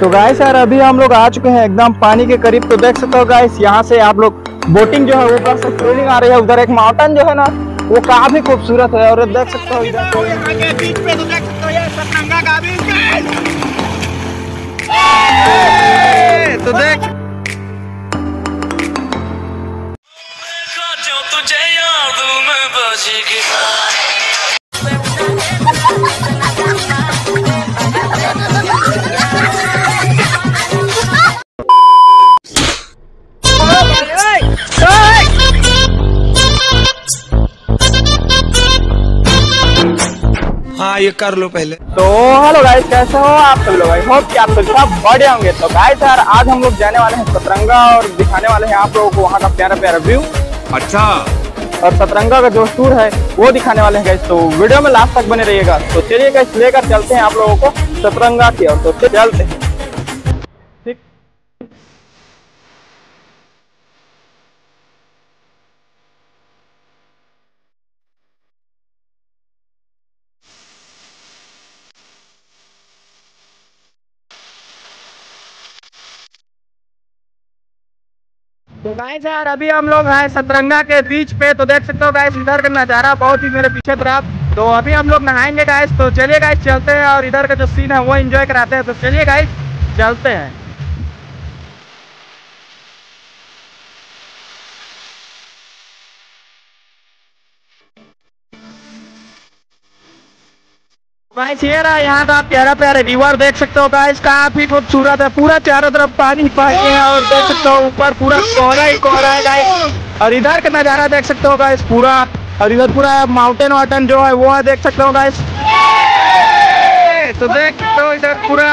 तो गाइस यार अभी हम लोग आ चुके हैं एकदम पानी के करीब। तो देख सकते हो गाइस यहाँ से आप लोग बोटिंग जो है ऊपर से फीलिंग आ रही है। उधर एक माउंटेन जो है ना वो काफ़ी खूबसूरत है और देख सकते हो इधर तो बीच पे तो देख सकते हो तो देख हाँ ये कर लो पहले। तो हेलो गाइस कैसे हो आप सब लोग? आई होप कि आप सब सब बढ़िया होंगे। तो गाइस यार आज हम लोग जाने वाले हैं सतरंगा और दिखाने वाले हैं आप लोगों को वहाँ का प्यारा प्यारा व्यू अच्छा। और सतरंगा का जो टूर है वो दिखाने वाले हैं गाइस तो वीडियो में लास्ट तक बने रहिएगा। तो चलिए गाइस लेकर चलते हैं आप लोगों को सतरंगा की और तो चलते हैं। तो गाइस यार, अभी हम लोग हैं सतरंगा के बीच पे तो देख सकते हो गाइस इधर का नज़ारा बहुत ही मेरे पीछे तरफ़ तो अभी हम लोग नहाएँगे गाइस तो चलिए गाइस चलते हैं और इधर का जो सीन है, वो एंजॉय कराते हैं। तो चलिए गाइस चलते हैं। गाइस ये रहा यहाँ का प्यारा प्यारा रिवर देख सकते हो गाइस काफ़ी खूबसूरत है पूरा चारों तरफ़ पानी ही पानी है और देख सकते हो ऊपर पूरा कोहरा ही कोहरा है गाइस और इधर का नज़ारा देख सकते हो गाइस पूरा। और इधर पूरा माउंटेन वाउटन जो है वो है देख सकते हो गाइस तो देख सकते हो इधर पूरा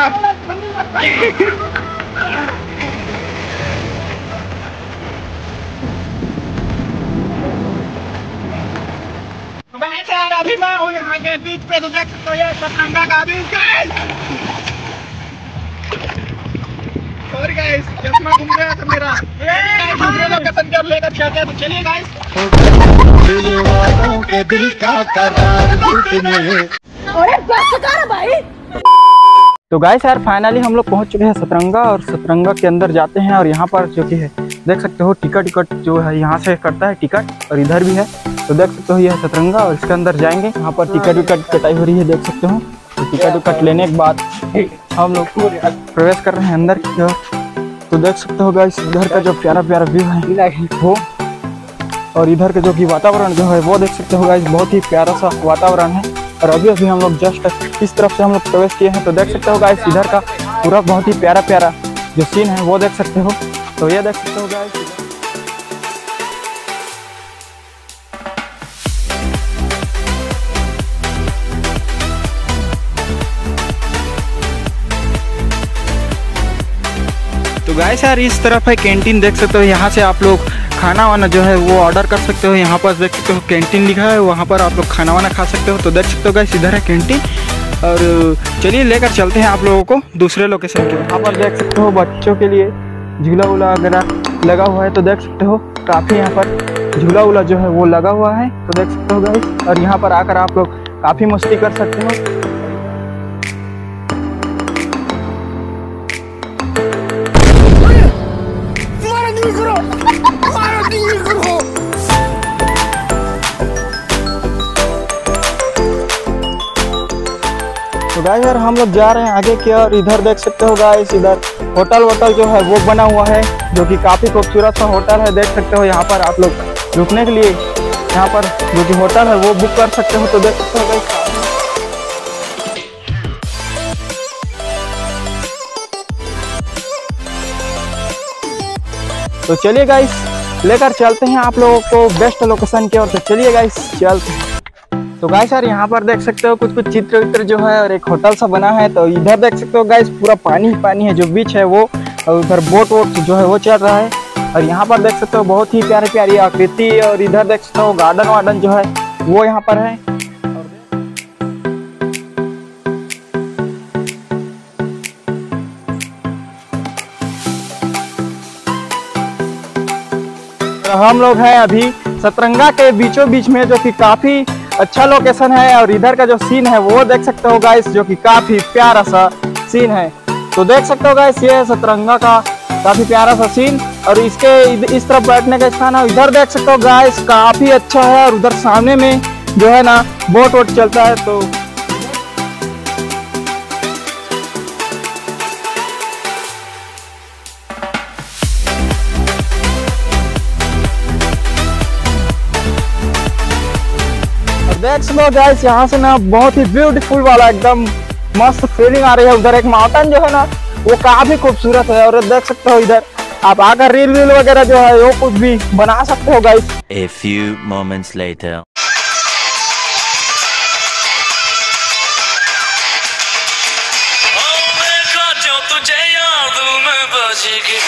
गाइस यार अभी मैं हूँ यहाँ के बीच पे तो देख सकते हो ये सतरंगा का बीच सॉरी गाइस चश्मा घूम गया था मेरा। दूसरे की ओर लेकर चलते हैं तो चलिए गाइस अरे बस कर भाई। तो गाइस यार फाइनली हम लोग पहुँच चुके हैं सतरंगा और सतरंगा के अंदर जाते हैं और यहाँ पर जो कि है देख सकते हो टिकट टिकट जो है यहाँ से करता है टिकट और इधर भी है। तो देख सकते हो, यह सतरंगा और इसके अंदर जाएँगे। यहाँ पर टिकट विकट कटाई हो रही है, देख सकते हो। तो टिकट विकट लेने के बाद हम लोग प्रवेश कर रहे हैं अंदर की ओर। तो देख सकते हो गाइस इधर का जो प्यारा प्यारा व्यू है, वो और इधर का जो कि वातावरण जो है, वो देख सकते हो गाइस बहुत ही प्यारा सा वातावरण है। और अभी अभी हम लोग जस्ट इस तरफ़ से हम लोग प्रवेश किए हैं तो देख सकते हो गाइस इधर का पूरा बहुत ही प्यारा प्यारा जो सीन है, वो देख सकते हो। तो ये देख सकते हो गाइस गाइस यार, इस तरफ़ है कैंटीन देख सकते हो, यहाँ से आप लोग खाना वाना जो है वो ऑर्डर कर सकते हो, यहाँ पर देख सकते हो कैंटीन लिखा है, वहाँ पर आप लोग खाना वाना खा सकते हो तो देख सकते हो गाइस इधर है कैंटीन और चलिए लेकर चलते हैं आप लोगों को दूसरे लोकेशन के यहाँ पर देख सकते हो बच्चों के लिए झूला वूला वगैरह लगा हुआ है तो देख सकते हो, काफ़ी यहाँ पर झूला वूला जो है वो लगा हुआ है तो देख सकते हो गाइस और यहाँ पर आकर आप लोग काफ़ी मस्ती कर सकते हो। तो गाइस यार, हम लोग जा रहे हैं आगे की और इधर देख सकते हो गाइस इधर होटल वोटल जो है वो बना हुआ है, जो कि काफ़ी खूबसूरत सा होटल है। देख सकते हो यहाँ पर आप लोग रुकने के लिए, यहाँ पर जो कि होटल है वो बुक कर सकते हो। तो देख सकते हो गाइस तो चलिए गाइस लेकर चलते हैं आप लोगों को बेस्ट लोकेशन की ओर। तो चलिए गाइस चलते हैं। तो गाइस यार यहाँ पर देख सकते हो कुछ कुछ चित्र वित्र जो है और एक होटल सा बना है। तो इधर देख सकते हो गाइस पूरा पानी ही पानी है, जो बीच है वो। और उधर बोट वोट जो है वो चल रहा है। और यहाँ पर देख सकते हो बहुत ही प्यारी प्यारी आकृति और इधर देख सकते हो गार्डन वार्डन जो है वो यहाँ पर है। हम लोग हैं अभी सतरंगा के बीचों बीच में, जो कि काफ़ी अच्छा लोकेशन है और इधर का जो सीन है, वो देख सकते हो गाइस जो कि काफ़ी प्यारा सा सीन है। तो देख सकते हो गाइस ये सतरंगा का काफ़ी प्यारा सा सीन और इसके इस तरफ़ बैठने का स्थान है इधर देख सकते हो गाइस काफ़ी अच्छा है और उधर सामने में जो है ना बोट वोट चलता है तो देख सकते हो गाइस यहाँ से ना बहुत ही ब्यूटीफुल वाला एकदम मस्त फीलिंग आ रही है उधर। एक माउंटेन जो है ना वो काफ़ी खूबसूरत है और देख सकते हो इधर। आप आकर रील वील वगैरह जो है वो कुछ भी बना सकते हो guys A few moments later. ओ मैं खा जाऊँ तुझे याद में बचेगी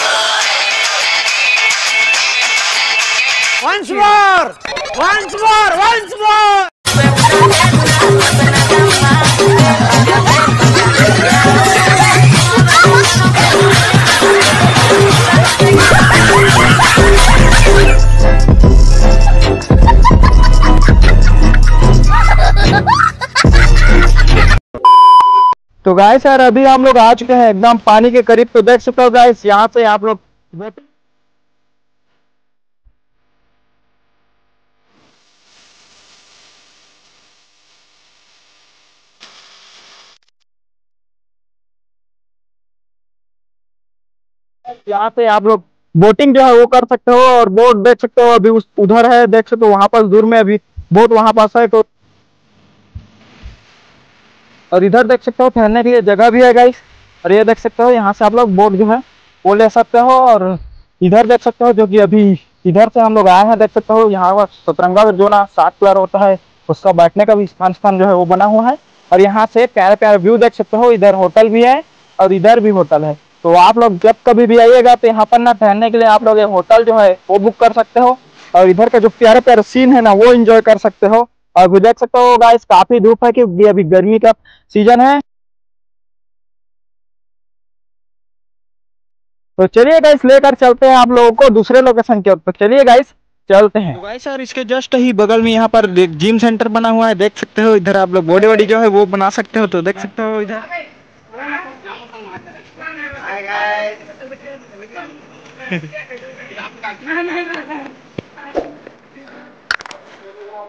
तो गाय यार, अभी हम लोग आ चुके हैं एकदम पानी के करीब। तो देख सकते हो गाइस यहाँ से आप लोग यहाँ से आप लोग बोटिंग जो है वो कर सकते हो और बोट देख सकते हो। अभी उस उधर है, देख सकते हो, वहाँ पास दूर में अभी बोट वहाँ पास है तो और इधर देख सकते हो, ठहरने के लिए जगह भी है गाइस और ये देख सकते हो, यहाँ से आप लोग बोट जो है वो ले सकते हो और इधर देख सकते हो, जो कि अभी इधर से हम लोग आए हैं, देख सकते हो, यहाँ पर सतरंगा जो ना, सात प्लेयर होता है, उसका बैठने का भी स्थान स्थान जो है वो बना हुआ है। और यहाँ से प्यारे प्यारे व्यू देख सकते हो, इधर होटल भी है और इधर भी होटल है। तो आप लोग जब कभी भी आइएगा तो यहाँ पर ना ठहरने के लिए आप लोग होटल जो है वो बुक कर सकते हो। और इधर का जो प्यारे प्यारे सीन है ना, वो एंजॉय कर सकते हो। और देख सकते हो गाइस काफ़ी धूप है क्योंकि अभी गर्मी का सीज़न है। तो चलिए गाइस लेकर चलते हैं आप लोगों को दूसरे लोकेशन की ओर। तो चलिए गाइस चलते हैं। तो गाइस यार इसके जस्ट ही बगल में यहाँ पर जिम सेंटर बना हुआ है, देख सकते हो। इधर आप लोग बॉडी वॉडी जो है वो बना सकते हो तो देख सकते हो इधर।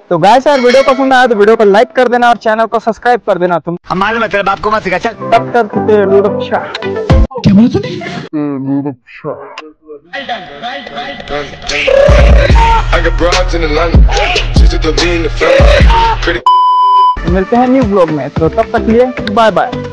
तो गाइस यार वीडियो पसंद आया तो वीडियो को लाइक कर देना और चैनल को सब्सक्राइब कर देना तुम। हमारे मतलब आपको मत सिखा चल। तब तक के लिए रक्षा the family. Pretty मिलते हैं न्यू ब्लॉग में तो तब तक के लिए बाय बाय